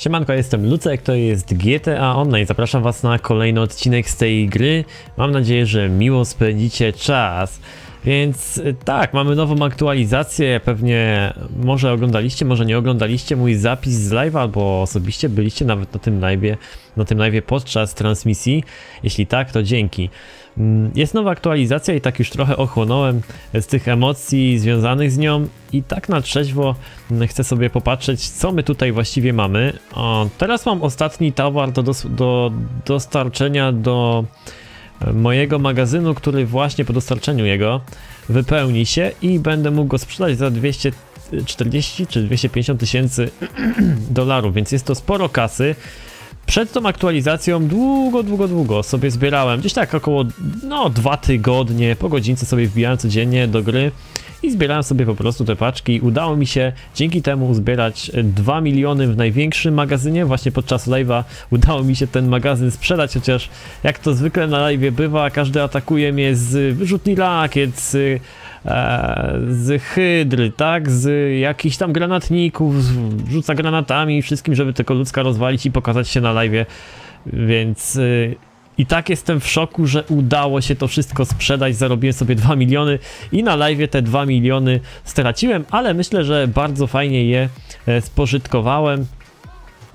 Siemanko, jestem Lucek, to jest GTA Online. Zapraszam was na kolejny odcinek z tej gry. Mam nadzieję, że miło spędzicie czas. Więc y, tak, mamy nową aktualizację, pewnie może oglądaliście, może nie oglądaliście mój zapis z live, albo osobiście byliście nawet na tym live, na tym live podczas transmisji. Jeśli tak, to dzięki. Mm, Jest nowa aktualizacja i tak już trochę ochłonąłem z tych emocji związanych z nią i tak na trzeźwo mm, chcę sobie popatrzeć, co my tutaj właściwie mamy. O, teraz mam ostatni towar do, dos do dostarczenia do e, mojego magazynu, który właśnie po dostarczeniu jego wypełni się i będę mógł go sprzedać za 240 czy 250 tysięcy dolarów, więc jest to sporo kasy. Przed tą aktualizacją długo, długo, długo sobie zbierałem, gdzieś tak około no dwa tygodnie, po godzince sobie wbijałem codziennie do gry i zbierałem sobie po prostu te paczki. Udało mi się dzięki temu uzbierać 2 miliony w największym magazynie, właśnie podczas live'a udało mi się ten magazyn sprzedać, chociaż jak to zwykle na live'ie bywa, każdy atakuje mnie z wyrzutni rakiet, z, z hydry, tak, z jakichś tam granatników, rzuca granatami i wszystkim, żeby tylko ludzka rozwalić i pokazać się na live'ie, więc... y, i tak jestem w szoku, że udało się to wszystko sprzedać, zarobiłem sobie 2 miliony i na live te 2 miliony straciłem, ale myślę, że bardzo fajnie je e, spożytkowałem.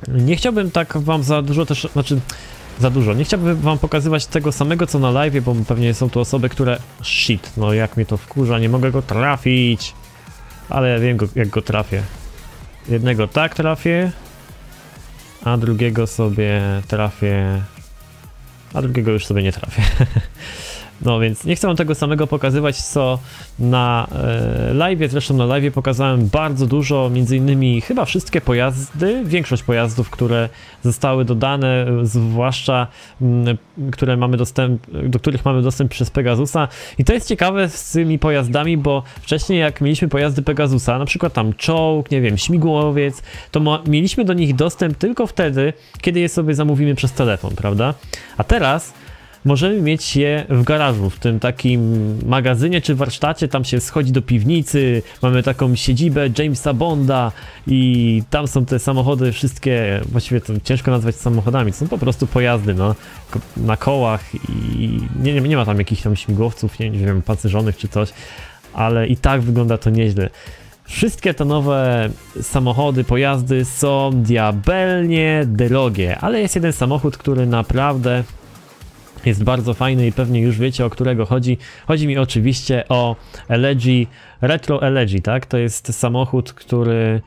Nie chciałbym tak wam za dużo też, znaczy za dużo, nie chciałbym wam pokazywać tego samego co na live, bo pewnie są tu osoby, które shit, no jak mnie to wkurza, nie mogę go trafić, ale ja wiem go, jak go trafię. Jednego tak trafię, a drugiego sobie trafię a drugiego już sobie nie trafię. No więc nie chcę wam tego samego pokazywać, co na e, live. Zresztą na live pokazałem bardzo dużo, między innymi chyba wszystkie pojazdy, większość pojazdów, które zostały dodane, zwłaszcza m, które mamy dostęp, do których mamy dostęp przez Pegasusa. I to jest ciekawe z tymi pojazdami, bo wcześniej jak mieliśmy pojazdy Pegasusa, na przykład tam czołg, nie wiem, śmigłowiec, to mieliśmy do nich dostęp tylko wtedy, kiedy je sobie zamówimy przez telefon, prawda? A teraz możemy mieć je w garażu, w tym takim magazynie czy warsztacie, tam się schodzi do piwnicy, mamy taką siedzibę Jamesa Bonda i tam są te samochody wszystkie, właściwie to ciężko nazwać samochodami, to są po prostu pojazdy, no, na kołach i nie, nie, nie ma tam jakichś tam śmigłowców, nie, nie wiem, pancerzonych czy coś, ale i tak wygląda to nieźle. Wszystkie te nowe samochody, pojazdy są diabelnie drogie, ale jest jeden samochód, który naprawdę jest bardzo fajny i pewnie już wiecie o którego chodzi. Chodzi mi oczywiście o Elegy, Retro Elegy, tak? To jest samochód, który,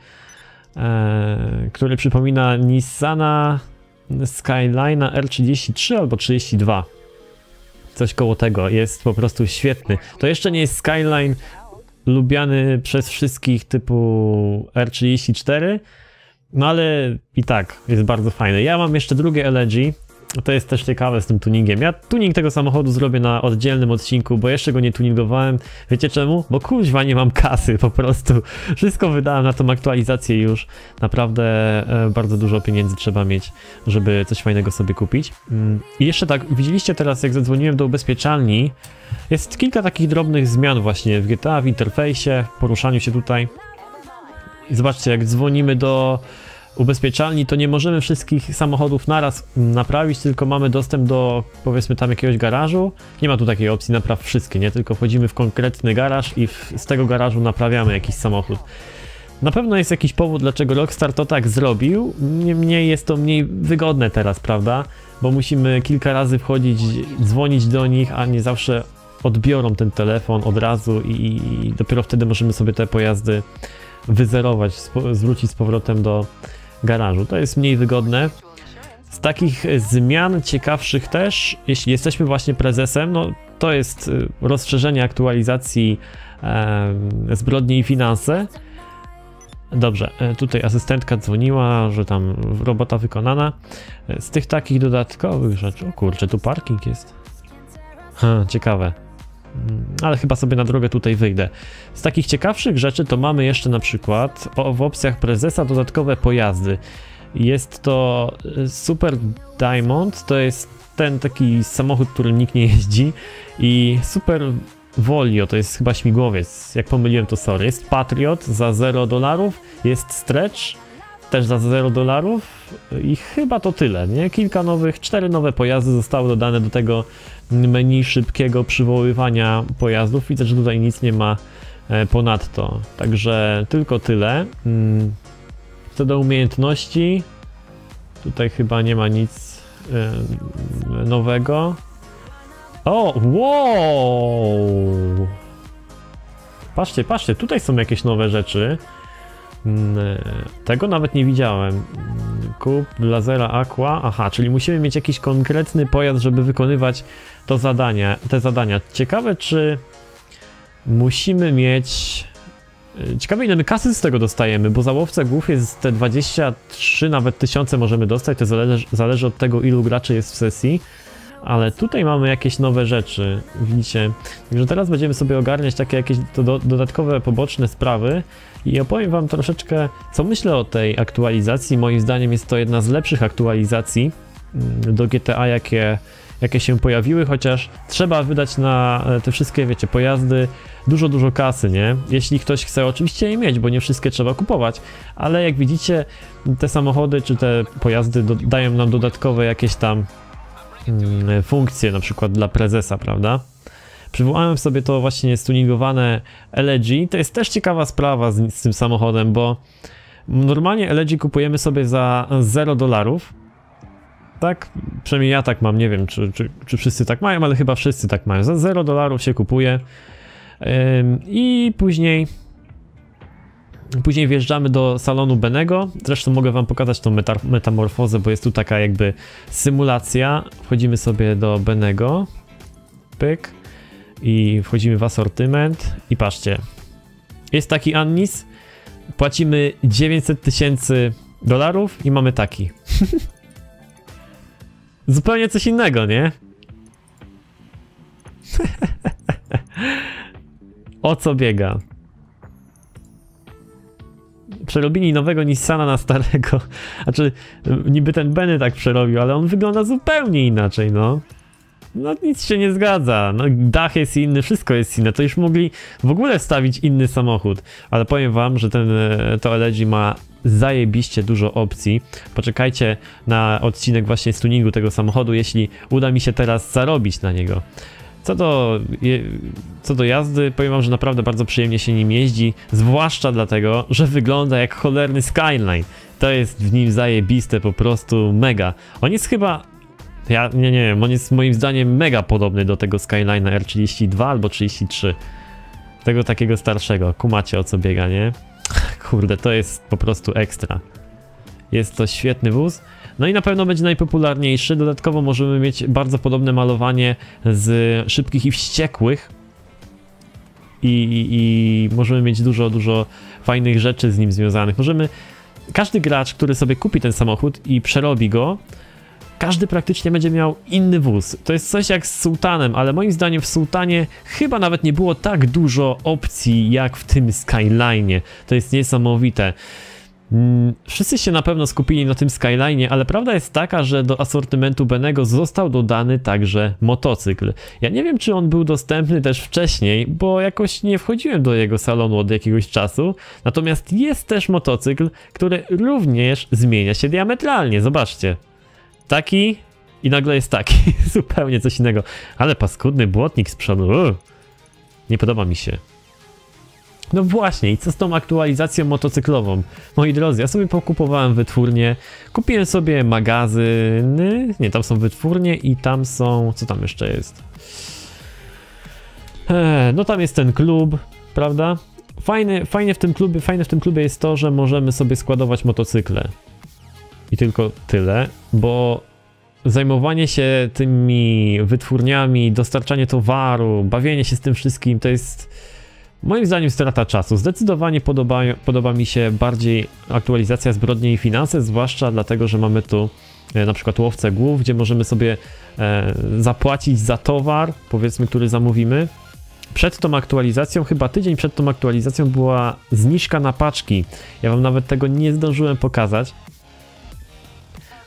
e, który przypomina Nissana Skyline'a R33 albo 32. Coś koło tego. Jest po prostu świetny. To jeszcze nie jest Skyline lubiany przez wszystkich typu R34, no ale i tak jest bardzo fajny. Ja mam jeszcze drugie Elegy. To jest też ciekawe z tym tuningiem. Ja tuning tego samochodu zrobię na oddzielnym odcinku, bo jeszcze go nie tuningowałem. Wiecie czemu? Bo kuźwa nie mam kasy po prostu. Wszystko wydałem na tą aktualizację już. Naprawdę e, bardzo dużo pieniędzy trzeba mieć, żeby coś fajnego sobie kupić. Mm, I jeszcze tak, widzieliście teraz jak zadzwoniłem do ubezpieczalni, jest kilka takich drobnych zmian właśnie w GTA, w interfejsie, w poruszaniu się tutaj. I zobaczcie, jak dzwonimy do ubezpieczalni, to nie możemy wszystkich samochodów naraz naprawić, tylko mamy dostęp do powiedzmy tam jakiegoś garażu. Nie ma tu takiej opcji napraw wszystkie, nie? Tylko wchodzimy w konkretny garaż i w, z tego garażu naprawiamy jakiś samochód. Na pewno jest jakiś powód, dlaczego Rockstar to tak zrobił. Niemniej jest to mniej wygodne teraz, prawda? Bo musimy kilka razy wchodzić, dzwonić do nich, a nie zawsze odbiorą ten telefon od razu i, i dopiero wtedy możemy sobie te pojazdy wyzerować, zwrócić z powrotem do garażu. To jest mniej wygodne. Z takich e, zmian ciekawszych też, jeśli jesteśmy właśnie prezesem, no to jest y, rozszerzenie aktualizacji em, zbrodni i finanse. Dobrze, e, tutaj asystentka dzwoniła, że tam robota wykonana. E, Z tych takich dodatkowych rzeczy, o kurczę, tu parking jest. Ha, ciekawe. Mm, Ale chyba sobie na drogę tutaj wyjdę. Z takich ciekawszych rzeczy to mamy jeszcze na przykład w opcjach prezesa dodatkowe pojazdy. Jest to y, Super Diamond, to jest ten taki samochód, którym nikt nie jeździ i Super Volio, to jest chyba śmigłowiec, jak pomyliłem to sorry. Jest Patriot za 0 dolarów, jest Stretch też za 0 dolarów i chyba to tyle, nie? Kilka nowych, cztery nowe pojazdy zostały dodane do tego menu szybkiego przywoływania pojazdów. Widzę, że tutaj nic nie ma e, ponadto, także tylko tyle. Mm, co do umiejętności, tutaj chyba nie ma nic e, nowego. O, wow! Patrzcie, patrzcie, tutaj są jakieś nowe rzeczy. Mm, tego nawet nie widziałem. Kup Lazera Aqua. Aha, czyli musimy mieć jakiś konkretny pojazd, żeby wykonywać to zadanie, te zadania. Ciekawe, czy musimy mieć... Y, ciekawe, ile my kasy z tego dostajemy, bo za łowcę głów jest te 23 nawet tysiące możemy dostać, to zależy, zależy od tego, ilu graczy jest w sesji ale tutaj mamy jakieś nowe rzeczy, widzicie. Także teraz będziemy sobie ogarniać takie jakieś do, dodatkowe, poboczne sprawy i opowiem wam troszeczkę, co myślę o tej aktualizacji. Moim zdaniem jest to jedna z lepszych aktualizacji mm, do GTA, jakie, jakie się pojawiły, chociaż trzeba wydać na e, te wszystkie, wiecie, pojazdy dużo, dużo kasy, nie? Jeśli ktoś chce oczywiście je mieć, bo nie wszystkie trzeba kupować, ale jak widzicie, te samochody czy te pojazdy dają nam dodatkowe jakieś tam Mm, funkcje, na przykład dla prezesa, prawda? Przywołałem sobie to właśnie stuningowane LG. To jest też ciekawa sprawa z, z tym samochodem, bo normalnie LG kupujemy sobie za 0 dolarów. Tak, przynajmniej ja tak mam, nie wiem czy, czy, czy wszyscy tak mają, ale chyba wszyscy tak mają. Za 0 dolarów się kupuje i później Później wjeżdżamy do salonu Benego. Zresztą mogę wam pokazać tą meta metamorfozę, bo jest tu taka jakby symulacja. Wchodzimy sobie do Benego. Pyk. I wchodzimy w asortyment. I patrzcie. Jest taki Annis. Płacimy 900 tysięcy dolarów i mamy taki. Zupełnie coś innego, nie? o co biega? przerobili nowego Nissana na starego. Znaczy, niby ten Benny tak przerobił, ale on wygląda zupełnie inaczej, no. No nic się nie zgadza, no dach jest inny, wszystko jest inne, to już mogli w ogóle stawić inny samochód, ale powiem wam, że ten, e, to ma zajebiście dużo opcji. Poczekajcie na odcinek właśnie z tuningu tego samochodu, jeśli uda mi się teraz zarobić na niego. Co do, co do jazdy, powiem wam, że naprawdę bardzo przyjemnie się nim jeździ, zwłaszcza dlatego, że wygląda jak cholerny Skyline. To jest w nim zajebiste, po prostu mega. On jest chyba, ja nie, nie wiem, on jest moim zdaniem mega podobny do tego Skyline'a R32 albo 33. Tego takiego starszego, kumacie o co biega, nie? Kurde, to jest po prostu ekstra. Jest to świetny wóz. No i na pewno będzie najpopularniejszy. Dodatkowo możemy mieć bardzo podobne malowanie z szybkich i wściekłych. I, i, i możemy mieć dużo, dużo fajnych rzeczy z nim związanych. Możemy. Każdy gracz, który sobie kupi ten samochód i przerobi go, każdy praktycznie będzie miał inny wóz. To jest coś jak z Sultanem, ale moim zdaniem w Sultanie chyba nawet nie było tak dużo opcji jak w tym Skyline. To jest niesamowite. Mm, wszyscy się na pewno skupili na tym Skyline, ale prawda jest taka, że do asortymentu Benego został dodany także motocykl. Ja nie wiem, czy on był dostępny też wcześniej, bo jakoś nie wchodziłem do jego salonu od jakiegoś czasu. Natomiast jest też motocykl, który również zmienia się diametralnie. Zobaczcie. Taki i nagle jest taki. Zupełnie coś innego. Ale paskudny błotnik z przodu. Nie podoba mi się. No właśnie, i co z tą aktualizacją motocyklową? Moi drodzy, ja sobie pokupowałem wytwórnie, kupiłem sobie magazyny, nie, tam są wytwórnie i tam są, co tam jeszcze jest? Eee, no tam jest ten klub, prawda? Fajne, fajnie w tym klubie, fajne w tym klubie jest to, że możemy sobie składować motocykle. I tylko tyle, bo zajmowanie się tymi wytwórniami, dostarczanie towaru, bawienie się z tym wszystkim, to jest Moim zdaniem strata czasu. Zdecydowanie podoba, podoba mi się bardziej aktualizacja zbrodni i finanse, zwłaszcza dlatego, że mamy tu e, na przykład łowcę głów, gdzie możemy sobie e, zapłacić za towar, powiedzmy, który zamówimy. Przed tą aktualizacją, chyba tydzień przed tą aktualizacją była zniżka na paczki. Ja wam nawet tego nie zdążyłem pokazać.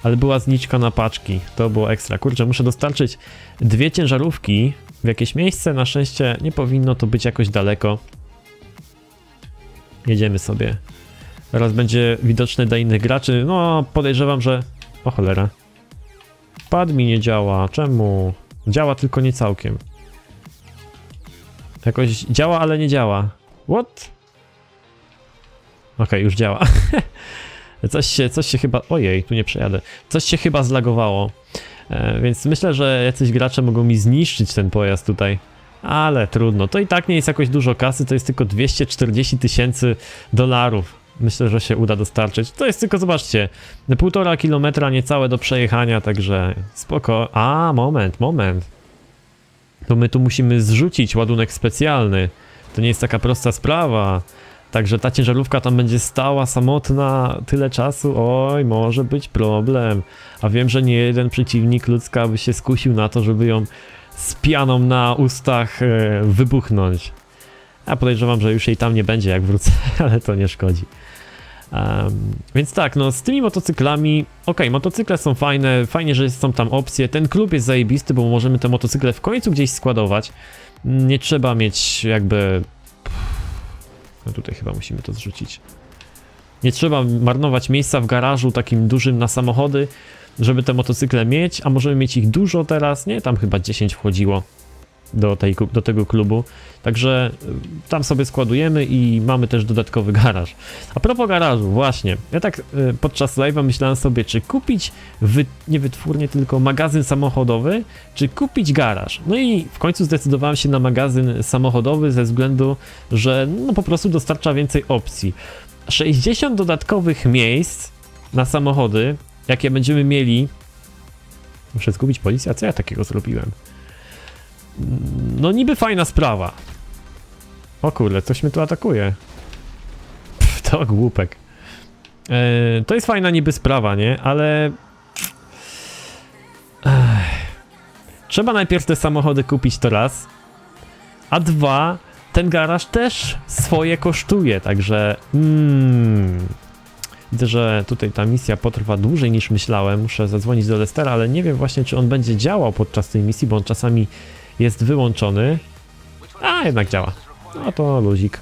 Ale była zniżka na paczki. To było ekstra. Kurczę, muszę dostarczyć dwie ciężarówki w jakieś miejsce. Na szczęście nie powinno to być jakoś daleko. Jedziemy sobie Teraz będzie widoczny dla innych graczy. No, podejrzewam, że... O cholera. Pad mi nie działa. Czemu? Działa tylko nie całkiem. Jakoś działa, ale nie działa. What? Okej, już działa. coś, się, coś się chyba... Ojej, tu nie przejadę. Coś się chyba zlagowało. E, więc myślę, że jacyś gracze mogą mi zniszczyć ten pojazd tutaj. Ale trudno. To i tak nie jest jakoś dużo kasy, to jest tylko 240 tysięcy dolarów. Myślę, że się uda dostarczyć. To jest tylko, zobaczcie, półtora kilometra niecałe do przejechania, także spoko. A, moment, moment. To my tu musimy zrzucić ładunek specjalny. To nie jest taka prosta sprawa. Także ta ciężarówka tam będzie stała samotna tyle czasu. Oj, może być problem. A wiem, że nie jeden przeciwnik ludzka by się skusił na to, żeby ją z pianą na ustach e, wybuchnąć. Ja podejrzewam, że już jej tam nie będzie jak wrócę, ale to nie szkodzi. Um, więc tak, no z tymi motocyklami, ok, motocykle są fajne, fajnie, że są tam opcje, ten klub jest zajebisty, bo możemy te motocykle w końcu gdzieś składować, nie trzeba mieć jakby, no tutaj chyba musimy to zrzucić, nie trzeba marnować miejsca w garażu takim dużym na samochody, żeby te motocykle mieć, a możemy mieć ich dużo teraz, nie, tam chyba 10 wchodziło do, tej, do tego klubu. Także y, tam sobie składujemy i mamy też dodatkowy garaż. A propos garażu, właśnie. Ja tak y, podczas live'a myślałem sobie, czy kupić wy, nie wytwórnie, tylko magazyn samochodowy, czy kupić garaż. No i w końcu zdecydowałem się na magazyn samochodowy ze względu, że no po prostu dostarcza więcej opcji. 60 dodatkowych miejsc na samochody, jakie będziemy mieli. Muszę zgubić policję, a co ja takiego zrobiłem? No niby fajna sprawa. O kurde, coś mnie tu atakuje. Pff, to głupek. E, to jest fajna niby sprawa, nie? Ale... Ech. Trzeba najpierw te samochody kupić to raz. A dwa, ten garaż też swoje kosztuje, także... Mm, widzę, że tutaj ta misja potrwa dłużej niż myślałem. Muszę zadzwonić do Lestera, ale nie wiem właśnie, czy on będzie działał podczas tej misji, bo on czasami jest wyłączony. A, jednak działa. No to luzik.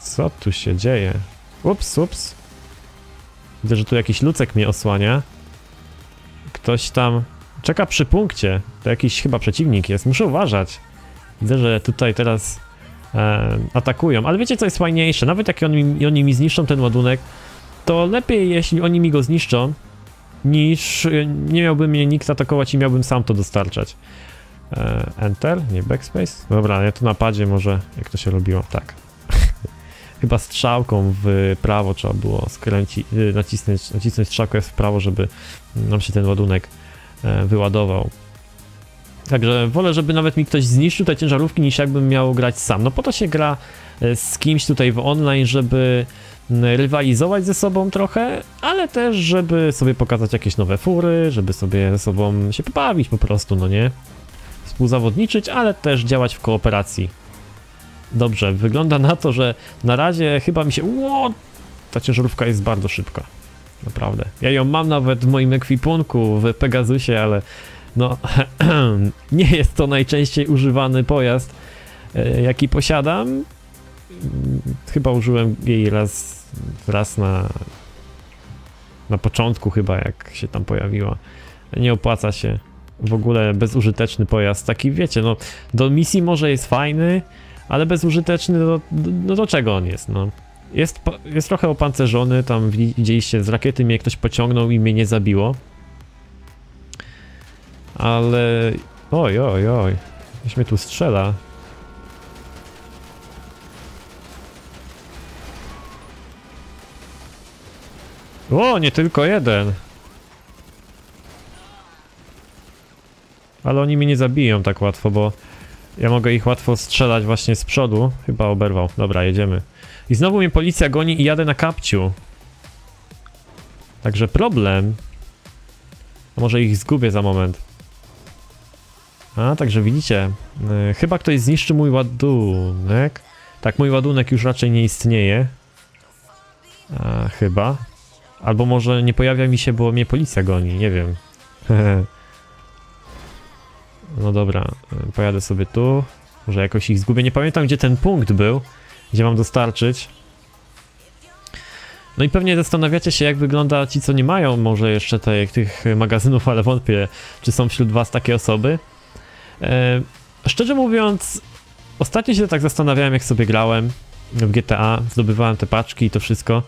Co tu się dzieje? Ups, ups. Widzę, że tu jakiś lucek mnie osłania. Ktoś tam czeka przy punkcie. To jakiś chyba przeciwnik jest. Muszę uważać. Widzę, że tutaj teraz e, atakują. Ale wiecie, co jest fajniejsze? Nawet jak oni, oni mi zniszczą ten ładunek, to lepiej, jeśli oni mi go zniszczą, niż e, nie miałby mnie nikt atakować i miałbym sam to dostarczać. E, enter, nie backspace. Dobra, ja tu napadzie może, jak to się robiło, tak. Chyba strzałką w prawo trzeba było skręcić, e, nacisnąć, nacisnąć strzałkę w prawo, żeby nam się ten ładunek wyładował. Także wolę, żeby nawet mi ktoś zniszczył te ciężarówki, niż jakbym miał grać sam. No po to się gra z kimś tutaj w online, żeby rywalizować ze sobą trochę, ale też, żeby sobie pokazać jakieś nowe fury, żeby sobie ze sobą się pobawić po prostu, no nie? Współzawodniczyć, ale też działać w kooperacji. Dobrze, wygląda na to, że na razie chyba mi się... Ło, ta ciężarówka jest bardzo szybka. Naprawdę. Ja ją mam nawet w moim ekwipunku w Pegasusie, ale no nie jest to najczęściej używany pojazd, e, jaki posiadam. Chyba użyłem jej raz raz na na początku chyba, jak się tam pojawiła. Nie opłaca się. W ogóle bezużyteczny pojazd. Taki wiecie, no do misji może jest fajny, ale bezużyteczny, no, no do czego on jest, no. Jest, jest trochę opancerzony, tam widzieliście, z rakiety mnie ktoś pociągnął i mnie nie zabiło. Ale... Oj, oj, oj. Ktoś mnie tu strzela. O, nie tylko jeden. Ale oni mnie nie zabiją tak łatwo, bo ja mogę ich łatwo strzelać właśnie z przodu. Chyba oberwał. Dobra, jedziemy. I znowu mnie policja goni i jadę na kapciu. Także problem. A może ich zgubię za moment. A, także widzicie. Yy, chyba ktoś zniszczy mój ładunek. Tak, mój ładunek już raczej nie istnieje. A, chyba. Albo może nie pojawia mi się, bo mnie policja goni, nie wiem. no dobra, pojadę sobie tu. Może jakoś ich zgubię. Nie pamiętam, gdzie ten punkt był, gdzie mam dostarczyć. No i pewnie zastanawiacie się, jak wygląda ci, co nie mają może jeszcze tych magazynów, ale wątpię, czy są wśród was takie osoby. E, szczerze mówiąc, ostatnio się tak zastanawiałem, jak sobie grałem w GTA, zdobywałem te paczki i to wszystko.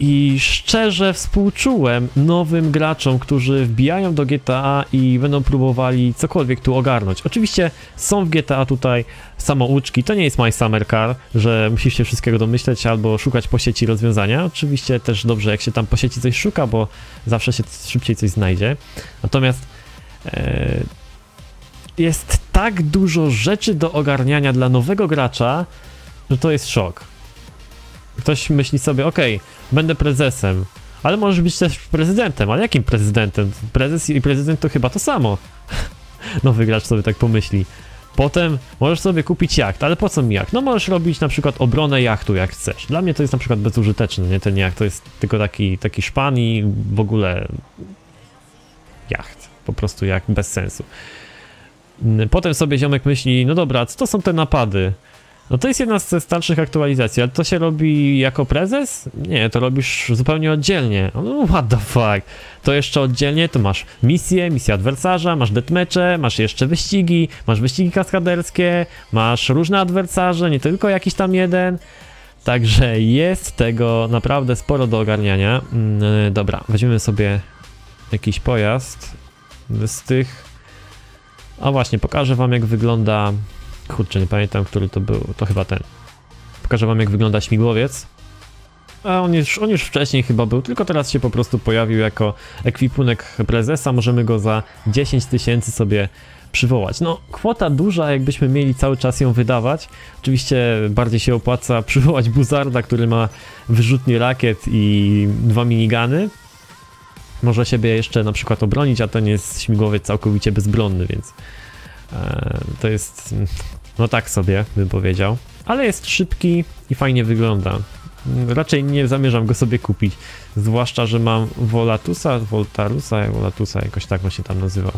I szczerze współczułem nowym graczom, którzy wbijają do GTA i będą próbowali cokolwiek tu ogarnąć. Oczywiście są w GTA tutaj samouczki, to nie jest My Summer Car, że musisz się wszystkiego domyśleć albo szukać po sieci rozwiązania. Oczywiście też dobrze jak się tam po sieci coś szuka, bo zawsze się szybciej coś znajdzie. Natomiast e, jest tak dużo rzeczy do ogarniania dla nowego gracza, że to jest szok. Ktoś myśli sobie, ok, będę prezesem, ale możesz być też prezydentem, ale jakim prezydentem? Prezes i prezydent to chyba to samo. Nowy gracz sobie tak pomyśli. Potem możesz sobie kupić jacht, ale po co mi jacht? No możesz robić na przykład obronę jachtu jak chcesz. Dla mnie to jest na przykład bezużyteczne, nie? Ten jacht to jest tylko taki, taki szpan i w ogóle jacht. Po prostu jak bez sensu. Potem sobie ziomek myśli, no dobra, co to są te napady? No to jest jedna ze starszych aktualizacji, ale to się robi jako prezes? Nie, to robisz zupełnie oddzielnie. No what the fuck. To jeszcze oddzielnie to masz misję, misję adwersarza, masz deathmatche, masz jeszcze wyścigi, masz wyścigi kaskaderskie, masz różne adwersarze, nie tylko jakiś tam jeden. Także jest tego naprawdę sporo do ogarniania. Mm, dobra, weźmiemy sobie jakiś pojazd z tych... A właśnie, pokażę wam jak wygląda Kurczę, nie pamiętam, który to był. To chyba ten. Pokażę wam, jak wygląda śmigłowiec. A on już, on już wcześniej chyba był, tylko teraz się po prostu pojawił jako ekwipunek prezesa. Możemy go za 10 tysięcy sobie przywołać. No, kwota duża, jakbyśmy mieli cały czas ją wydawać. Oczywiście bardziej się opłaca przywołać Buzarda, który ma wyrzutnie rakiet i dwa minigany. Może siebie jeszcze na przykład obronić, a ten jest śmigłowiec całkowicie bezbronny, więc e, to jest no tak sobie bym powiedział. Ale jest szybki i fajnie wygląda. Raczej nie zamierzam go sobie kupić. Zwłaszcza, że mam Volatusa, Voltarusa, Volatusa, jakoś tak się tam nazywał.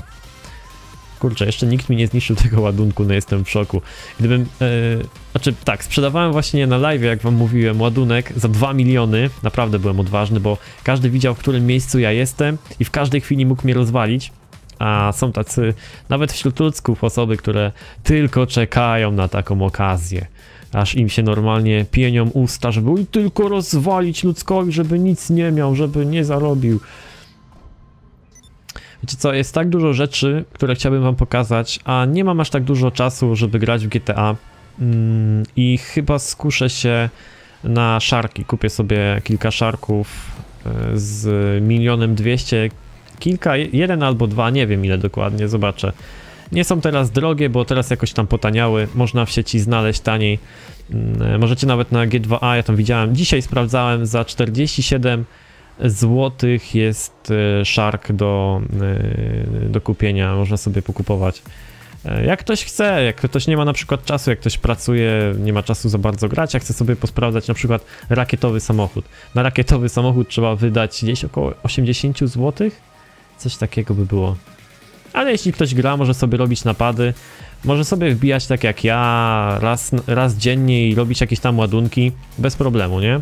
Kurczę, jeszcze nikt mi nie zniszczył tego ładunku, no jestem w szoku. Gdybym, yy, znaczy tak, sprzedawałem właśnie na live, jak wam mówiłem, ładunek za 2 miliony. Naprawdę byłem odważny, bo każdy widział, w którym miejscu ja jestem i w każdej chwili mógł mnie rozwalić a są tacy nawet wśród ludzków osoby, które tylko czekają na taką okazję. Aż im się normalnie pienią usta, żeby tylko rozwalić ludzkowi, żeby nic nie miał, żeby nie zarobił. Wiecie co, jest tak dużo rzeczy, które chciałbym wam pokazać, a nie mam aż tak dużo czasu, żeby grać w GTA. Mm, I chyba skuszę się na szarki. Kupię sobie kilka szarków e, z milionem dwieście kilka, jeden albo dwa, nie wiem ile dokładnie, zobaczę. Nie są teraz drogie, bo teraz jakoś tam potaniały, można w sieci znaleźć taniej. Mm, możecie nawet na G2A, ja tam widziałem, dzisiaj sprawdzałem, za 47 zł jest e, Shark do, e, do kupienia, można sobie pokupować. E, jak ktoś chce, jak ktoś nie ma na przykład czasu, jak ktoś pracuje, nie ma czasu za bardzo grać, jak chce sobie posprawdzać na przykład rakietowy samochód. Na rakietowy samochód trzeba wydać gdzieś około 80 złotych Coś takiego by było. Ale jeśli ktoś gra, może sobie robić napady, może sobie wbijać tak jak ja, raz, raz dziennie i robić jakieś tam ładunki, bez problemu, nie?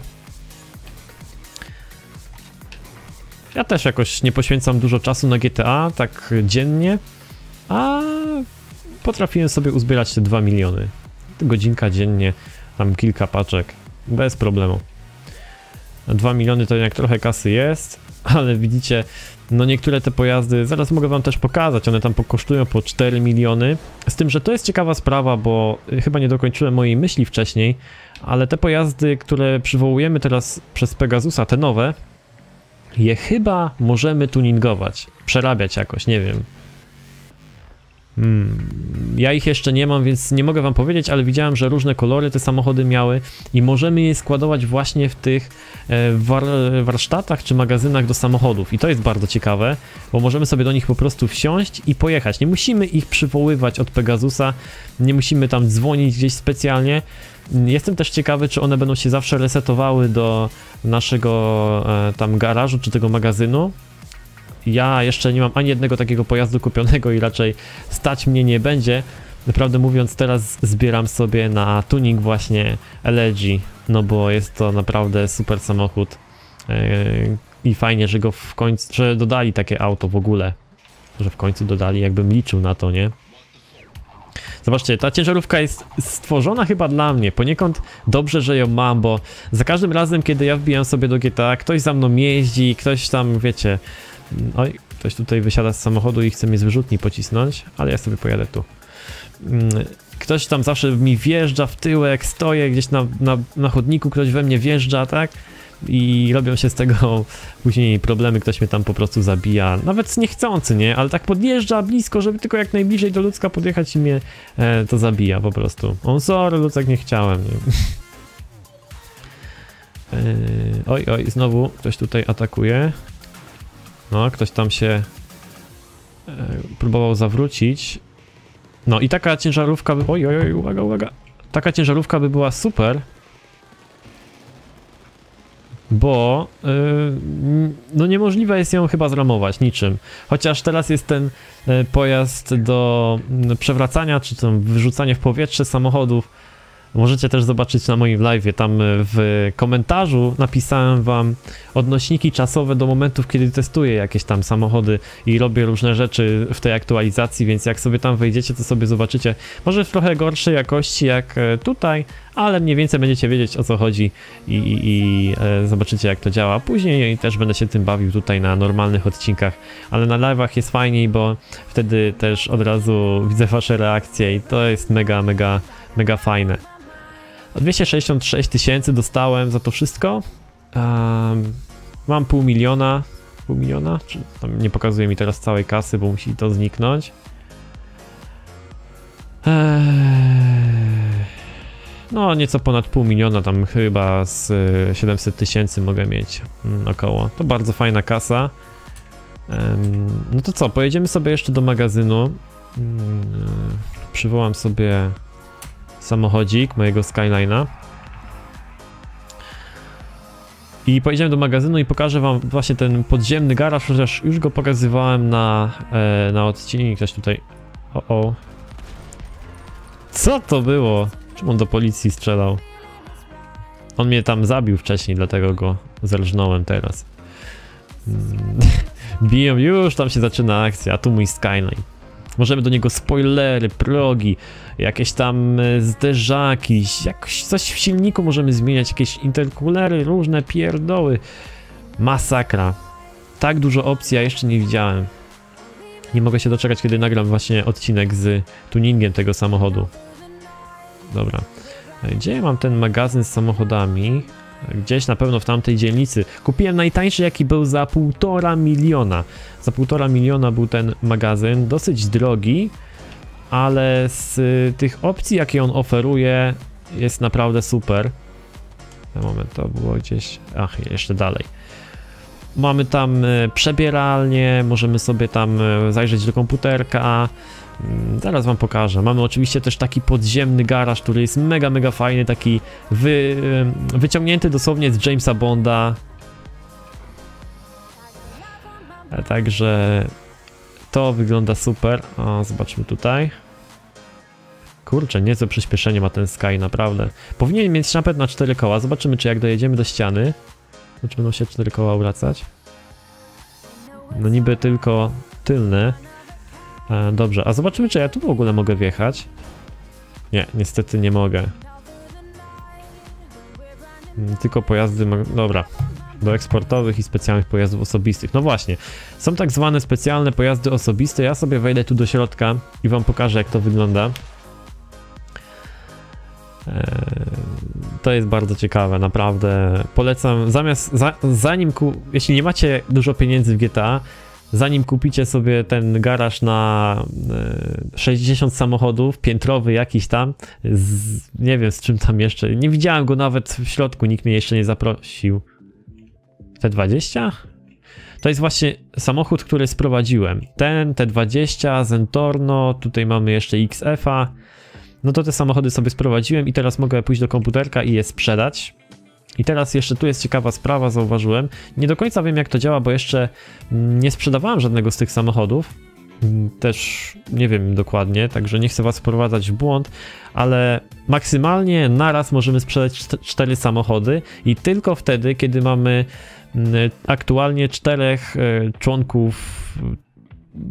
Ja też jakoś nie poświęcam dużo czasu na GTA, tak dziennie, a potrafiłem sobie uzbierać te 2 miliony. Godzinka dziennie, tam kilka paczek, bez problemu. 2 miliony to jednak trochę kasy jest, ale widzicie, no niektóre te pojazdy, zaraz mogę wam też pokazać, one tam kosztują po 4 miliony. Z tym, że to jest ciekawa sprawa, bo chyba nie dokończyłem mojej myśli wcześniej, ale te pojazdy, które przywołujemy teraz przez Pegasusa, te nowe, je chyba możemy tuningować, przerabiać jakoś, nie wiem. Ja ich jeszcze nie mam, więc nie mogę wam powiedzieć, ale widziałem, że różne kolory te samochody miały i możemy je składować właśnie w tych e, war warsztatach czy magazynach do samochodów. I to jest bardzo ciekawe, bo możemy sobie do nich po prostu wsiąść i pojechać. Nie musimy ich przywoływać od Pegasusa, nie musimy tam dzwonić gdzieś specjalnie. Jestem też ciekawy, czy one będą się zawsze resetowały do naszego e, tam garażu czy tego magazynu, ja jeszcze nie mam ani jednego takiego pojazdu kupionego i raczej stać mnie nie będzie, Naprawdę mówiąc, teraz zbieram sobie na tuning właśnie LG, no bo jest to naprawdę super samochód yy, i fajnie, że go w końcu, że dodali takie auto w ogóle, że w końcu dodali, jakbym liczył na to, nie? Zobaczcie, ta ciężarówka jest stworzona chyba dla mnie. Poniekąd dobrze, że ją mam, bo za każdym razem, kiedy ja wbijam sobie do GTA, ktoś za mną jeździ, ktoś tam, wiecie... Oj, ktoś tutaj wysiada z samochodu i chce mnie z wyrzutni pocisnąć, ale ja sobie pojadę tu. Mm, ktoś tam zawsze mi wjeżdża w tyłek, stoję gdzieś na, na, na chodniku, ktoś we mnie wjeżdża, tak? i robią się z tego później problemy, ktoś mnie tam po prostu zabija, nawet niechcący, nie? Ale tak podjeżdża blisko, żeby tylko jak najbliżej do ludzka podjechać i mnie e, to zabija po prostu. On sorry, ludzek nie chciałem, nie? E, oj, oj, znowu ktoś tutaj atakuje. No, ktoś tam się e, próbował zawrócić. No i taka ciężarówka by... Oj, oj, oj, uwaga, uwaga. Taka ciężarówka by była super, bo yy, no niemożliwe jest ją chyba zramować niczym. Chociaż teraz jest ten y, pojazd do przewracania, czy tam wyrzucania w powietrze samochodów Możecie też zobaczyć na moim live, tam e, w komentarzu napisałem wam odnośniki czasowe do momentów, kiedy testuję jakieś tam samochody i robię różne rzeczy w tej aktualizacji, więc jak sobie tam wejdziecie, to sobie zobaczycie, może w trochę gorszej jakości jak e, tutaj, ale mniej więcej będziecie wiedzieć o co chodzi i, i, i e, zobaczycie jak to działa. Później też będę się tym bawił tutaj na normalnych odcinkach, ale na live'ach jest fajniej, bo wtedy też od razu widzę wasze reakcje i to jest mega, mega, mega fajne. 266 tysięcy dostałem za to wszystko. Um, mam pół miliona. Pół miliona? Czy tam nie pokazuje mi teraz całej kasy, bo musi to zniknąć. Eee, no, nieco ponad pół miliona, tam chyba z 700 tysięcy mogę mieć mm, około. To bardzo fajna kasa. no to co, pojedziemy sobie jeszcze do magazynu. Mm, przywołam sobie samochodzik mojego Skyline'a. I pojedziemy do magazynu i pokażę wam właśnie ten podziemny garaż, chociaż już go pokazywałem na, e, na odcinku. Ktoś tutaj... O, o. Co to było? Czemu on do policji strzelał? On mnie tam zabił wcześniej, dlatego go zerżnąłem teraz. Mm, biją, już tam się zaczyna akcja, a tu mój Skyline. Możemy do niego spoilery, progi, jakieś tam e, zderzaki, jakoś coś w silniku możemy zmieniać, jakieś interkulery, różne pierdoły. Masakra. Tak dużo opcji ja jeszcze nie widziałem. Nie mogę się doczekać, kiedy nagram właśnie odcinek z tuningiem tego samochodu. Dobra. E, gdzie mam ten magazyn z samochodami? Gdzieś na pewno w tamtej dzielnicy. Kupiłem najtańszy, jaki był za półtora miliona. Za półtora miliona był ten magazyn, dosyć drogi, ale z tych opcji, jakie on oferuje, jest naprawdę super. Na moment, to było gdzieś... Ach, jeszcze dalej. Mamy tam e, przebieralnię, możemy sobie tam e, zajrzeć do komputerka, zaraz wam pokażę. Mamy oczywiście też taki podziemny garaż, który jest mega, mega fajny, taki wy, wyciągnięty dosłownie z Jamesa Bonda. E, także to wygląda super. O, zobaczmy tutaj. Kurczę, niezłe przyspieszenie ma ten Sky, naprawdę. Powinien mieć napęd na 4 koła. Zobaczymy, czy jak dojedziemy do ściany, to czy będą się 4 koła wracać. No niby tylko tylne. E, dobrze, a zobaczymy, czy ja tu w ogóle mogę wjechać. Nie, niestety nie mogę. Mm, tylko pojazdy, dobra, do eksportowych i specjalnych pojazdów osobistych. No właśnie, są tak zwane specjalne pojazdy osobiste. Ja sobie wejdę tu do środka i wam pokażę, jak to wygląda. E, to jest bardzo ciekawe, naprawdę. Polecam, zamiast, za, zanim, ku, jeśli nie macie dużo pieniędzy w GTA, zanim kupicie sobie ten garaż na 60 e, samochodów, piętrowy jakiś tam, z, nie wiem z czym tam jeszcze, nie widziałem go nawet w środku, nikt mnie jeszcze nie zaprosił. T20? To jest właśnie samochód, który sprowadziłem. Ten, T20, Zentorno, tutaj mamy jeszcze XF-a. No to te samochody sobie sprowadziłem i teraz mogę pójść do komputerka i je sprzedać. I teraz jeszcze tu jest ciekawa sprawa, zauważyłem. Nie do końca wiem jak to działa, bo jeszcze nie sprzedawałem żadnego z tych samochodów. mm, też nie wiem dokładnie, także nie chcę was wprowadzać w błąd, ale maksymalnie naraz możemy sprzedać cztery samochody i tylko wtedy, kiedy mamy mm, aktualnie czterech e, członków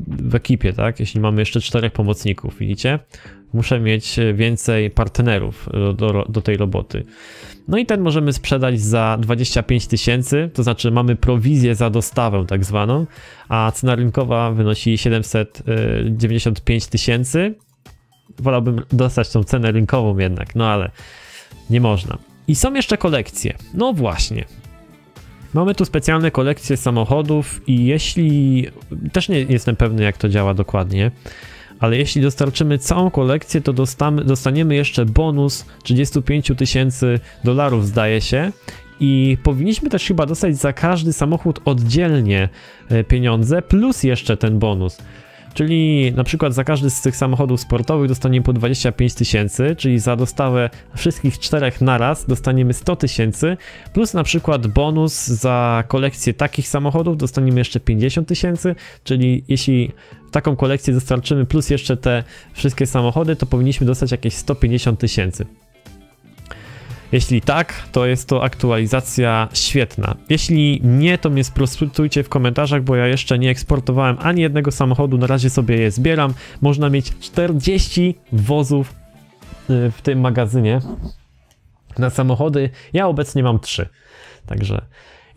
w ekipie, tak? Jeśli mamy jeszcze czterech pomocników, widzicie? Muszę mieć więcej partnerów do, do, tej roboty. No i ten możemy sprzedać za 25 tysięcy, to znaczy mamy prowizję za dostawę tak zwaną, a cena rynkowa wynosi 795 tysięcy. Wolałbym dostać tą cenę rynkową jednak, no ale nie można. I są jeszcze kolekcje. No właśnie. Mamy tu specjalne kolekcje samochodów i jeśli... Też nie jestem pewny jak to działa dokładnie, ale jeśli dostarczymy całą kolekcję, to dostamy, dostaniemy jeszcze bonus 35 tysięcy dolarów, zdaje się. I powinniśmy też chyba dostać za każdy samochód oddzielnie e, pieniądze, plus jeszcze ten bonus. Czyli na przykład za każdy z tych samochodów sportowych dostaniemy po 25 tysięcy, czyli za dostawę wszystkich czterech naraz dostaniemy 100 tysięcy, plus na przykład bonus za kolekcję takich samochodów dostaniemy jeszcze 50 tysięcy, czyli jeśli taką kolekcję dostarczymy plus jeszcze te wszystkie samochody, to powinniśmy dostać jakieś 150 tysięcy. Jeśli tak, to jest to aktualizacja świetna. Jeśli nie, to mnie sprostujcie w komentarzach, bo ja jeszcze nie eksportowałem ani jednego samochodu, na razie sobie je zbieram. Można mieć 40 wozów y, w tym magazynie na samochody. Ja obecnie mam 3. Także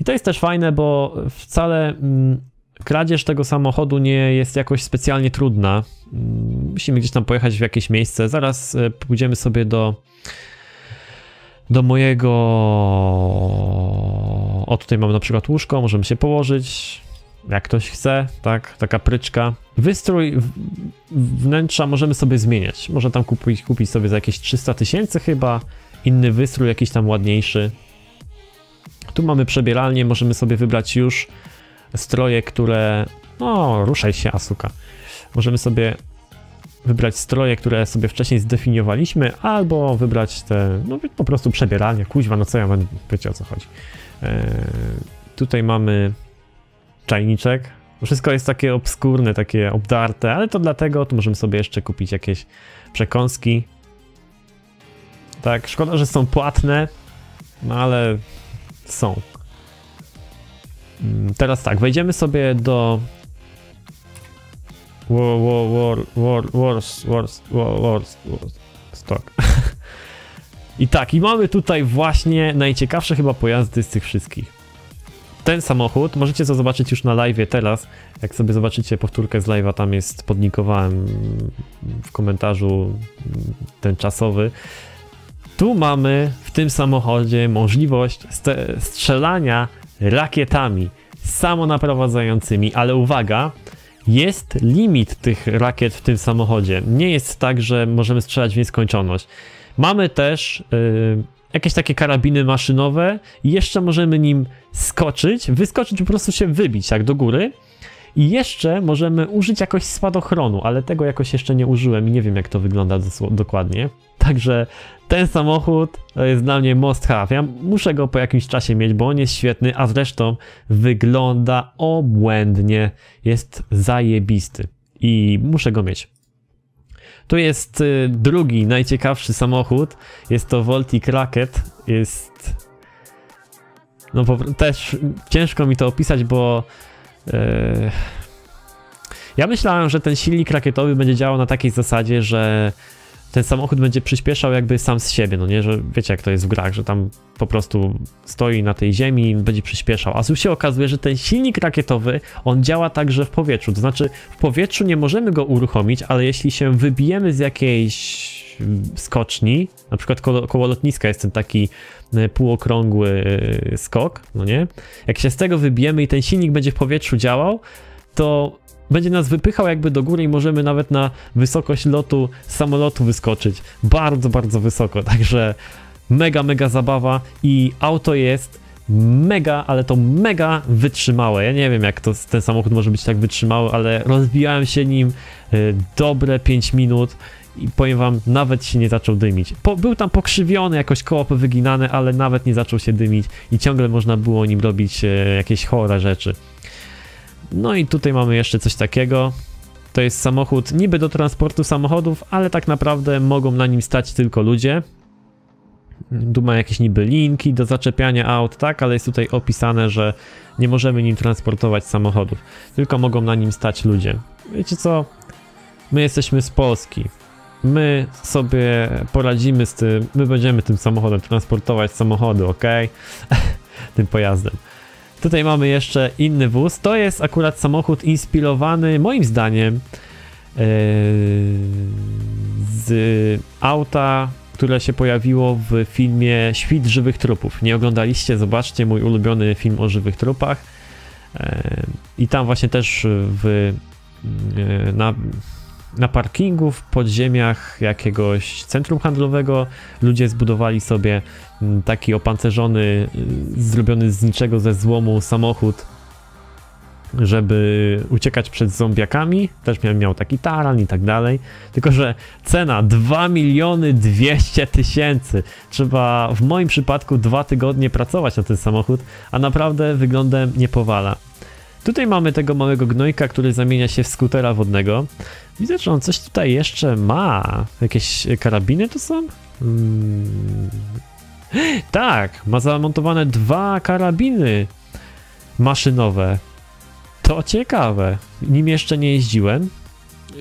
i to jest też fajne, bo wcale mm, kradzież tego samochodu nie jest jakoś specjalnie trudna. Mm, musimy gdzieś tam pojechać w jakieś miejsce. Zaraz y, pójdziemy sobie do do mojego... O, tutaj mamy na przykład łóżko, możemy się położyć, jak ktoś chce, tak, taka pryczka. Wystrój wnętrza możemy sobie zmieniać. Można tam kupić, kupić sobie za jakieś 300 tysięcy chyba, inny wystrój jakiś tam ładniejszy. Tu mamy przebieralnię, możemy sobie wybrać już stroje, które... No, ruszaj się, Asuka. Możemy sobie wybrać stroje, które sobie wcześniej zdefiniowaliśmy, albo wybrać te, no po prostu przebieranie, kuźwa, no co ja mam, wiecie o co chodzi. Eee, tutaj mamy czajniczek, wszystko jest takie obskurne, takie obdarte, ale to dlatego, tu możemy sobie jeszcze kupić jakieś przekąski. Tak, szkoda, że są płatne, no ale są. Mm, teraz tak, wejdziemy sobie do War, war, war, war, wars, wars, war, wars, wars, stock. I tak, i mamy tutaj właśnie najciekawsze chyba pojazdy z tych wszystkich. Ten samochód, możecie to zobaczyć już na live teraz, jak sobie zobaczycie powtórkę z live'a, tam jest, podnikowałem w komentarzu ten czasowy. Tu mamy w tym samochodzie możliwość strzelania rakietami samonaprowadzającymi, ale uwaga, jest limit tych rakiet w tym samochodzie. Nie jest tak, że możemy strzelać w nieskończoność. Mamy też yy, jakieś takie karabiny maszynowe i jeszcze możemy nim skoczyć, wyskoczyć, po prostu się wybić tak do góry. I jeszcze możemy użyć jakoś spadochronu, ale tego jakoś jeszcze nie użyłem i nie wiem jak to wygląda dokładnie. Także ten samochód jest dla mnie must have. Ja muszę go po jakimś czasie mieć, bo on jest świetny, a zresztą wygląda obłędnie. Jest zajebisty i muszę go mieć. Tu jest y, drugi, najciekawszy samochód. Jest to Voltic Racket. Jest... No też ciężko mi to opisać, bo... Yy... Ja myślałem, że ten silnik rakietowy będzie działał na takiej zasadzie, że ten samochód będzie przyspieszał jakby sam z siebie, no nie, że wiecie jak to jest w grach, że tam po prostu stoi na tej ziemi i będzie przyspieszał, a tu się okazuje, że ten silnik rakietowy, on działa także w powietrzu, to znaczy w powietrzu nie możemy go uruchomić, ale jeśli się wybijemy z jakiejś skoczni, na przykład koło, lotniska jest ten taki e, półokrągły e, skok, no nie, jak się z tego wybijemy i ten silnik będzie w powietrzu działał, to będzie nas wypychał jakby do góry i możemy nawet na wysokość lotu samolotu wyskoczyć. Bardzo, bardzo wysoko, także mega, mega zabawa i auto jest mega, ale to mega wytrzymałe. Ja nie wiem, jak to ten samochód może być tak wytrzymały, ale rozbijałem się nim y, dobre 5 minut i powiem wam, nawet się nie zaczął dymić. Po, był tam pokrzywiony, jakoś koło wyginane, ale nawet nie zaczął się dymić i ciągle można było nim robić y, jakieś chore rzeczy. No i tutaj mamy jeszcze coś takiego. To jest samochód niby do transportu samochodów, ale tak naprawdę mogą na nim stać tylko ludzie. Tu ma jakieś niby linki do zaczepiania aut, tak, ale jest tutaj opisane, że nie możemy nim transportować samochodów, tylko mogą na nim stać ludzie. Wiecie co? My jesteśmy z Polski. My sobie poradzimy z tym, my będziemy tym samochodem transportować samochody, ok? tym pojazdem. Tutaj mamy jeszcze inny wóz. To jest akurat samochód inspirowany, moim zdaniem, yy, z auta, które się pojawiło w filmie Świt żywych trupów. Nie oglądaliście? Zobaczcie mój ulubiony film o żywych trupach. Yy, I tam właśnie też w, yy, na, na parkingu w podziemiach jakiegoś centrum handlowego ludzie zbudowali sobie mm, taki opancerzony, y, zrobiony z niczego ze złomu samochód, żeby uciekać przed zombiakami. Też miał, miał taki taran i tak dalej. Tylko, że cena 2 miliony 200 tysięcy. Trzeba w moim przypadku dwa tygodnie pracować na ten samochód, a naprawdę wyglądem nie powala. Tutaj mamy tego małego gnojka, który zamienia się w skutera wodnego. Widzę, że on coś tutaj jeszcze ma. Jakieś karabiny to są? Hmm. Tak, ma zamontowane dwa karabiny maszynowe. To ciekawe. Nim jeszcze nie jeździłem.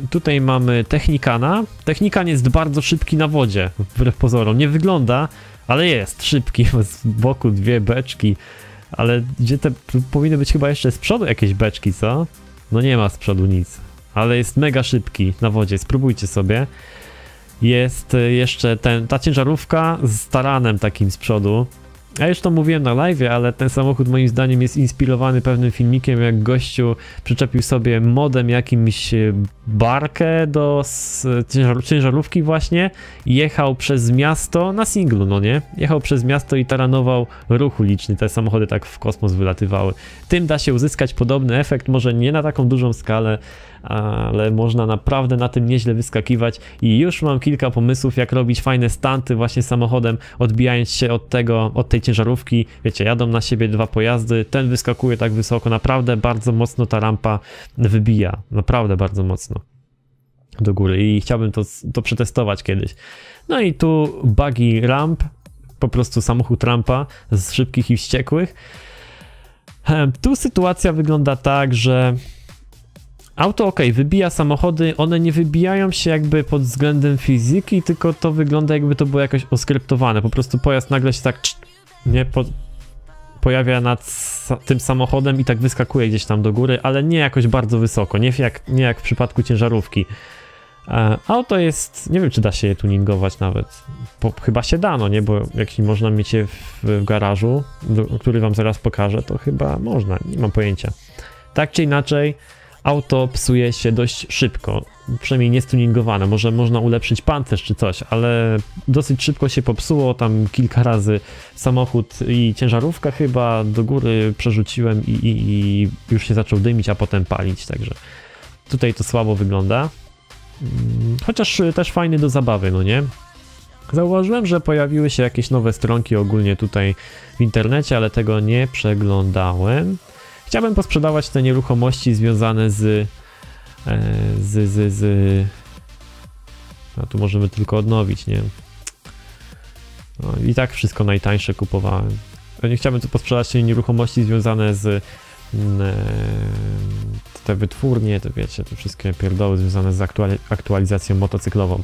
Tutaj mamy Technikana. Technikan jest bardzo szybki na wodzie, wbrew pozorom. Nie wygląda, ale jest szybki. Z boku dwie beczki. Ale gdzie te... Powinny być chyba jeszcze z przodu jakieś beczki, co? No nie ma z przodu nic. Ale jest mega szybki na wodzie, spróbujcie sobie. Jest jeszcze ten, ta ciężarówka z taranem takim z przodu. Ja już to mówiłem na live, ale ten samochód moim zdaniem jest inspirowany pewnym filmikiem, jak gościu przyczepił sobie modem jakimś e, barkę do ciężar ciężarówki właśnie jechał przez miasto na singlu, no nie? Jechał przez miasto i taranował ruch uliczny, te samochody tak w kosmos wylatywały. Tym da się uzyskać podobny efekt, może nie na taką dużą skalę, ale można naprawdę na tym nieźle wyskakiwać i już mam kilka pomysłów, jak robić fajne stanty właśnie samochodem, odbijając się od tego, od tej ciężarówki. Wiecie, jadą na siebie dwa pojazdy, ten wyskakuje tak wysoko, naprawdę bardzo mocno ta rampa wybija, naprawdę bardzo mocno do góry i chciałbym to, to przetestować kiedyś. No i tu buggy ramp, po prostu samochód rampa z szybkich i wściekłych. Tu sytuacja wygląda tak, że Auto ok, wybija samochody, one nie wybijają się jakby pod względem fizyki, tylko to wygląda jakby to było jakoś oskryptowane. Po prostu pojazd nagle się tak nie po, pojawia nad tym samochodem i tak wyskakuje gdzieś tam do góry, ale nie jakoś bardzo wysoko, nie jak, nie jak w przypadku ciężarówki. E, auto jest, nie wiem czy da się je tuningować nawet, po, chyba się da, no nie, bo jeśli można mieć je w, w garażu, do, który wam zaraz pokażę, to chyba można, nie mam pojęcia. Tak czy inaczej, auto psuje się dość szybko, przynajmniej niestuningowane, może można ulepszyć pancerz czy coś, ale dosyć szybko się popsuło, tam kilka razy samochód i ciężarówka chyba do góry przerzuciłem i, i, i już się zaczął dymić, a potem palić, także tutaj to słabo wygląda. Mm, chociaż też fajny do zabawy, no nie? Zauważyłem, że pojawiły się jakieś nowe stronki ogólnie tutaj w internecie, ale tego nie przeglądałem. Chciałbym posprzedawać te nieruchomości związane z e, z, z, z a tu możemy tylko odnowić, nie no, i tak wszystko najtańsze kupowałem. Nie chciałbym tu posprzedać te nieruchomości związane z mm, e, te wytwórnie, to wiecie, te wszystkie pierdoły związane z aktualizacją motocyklową.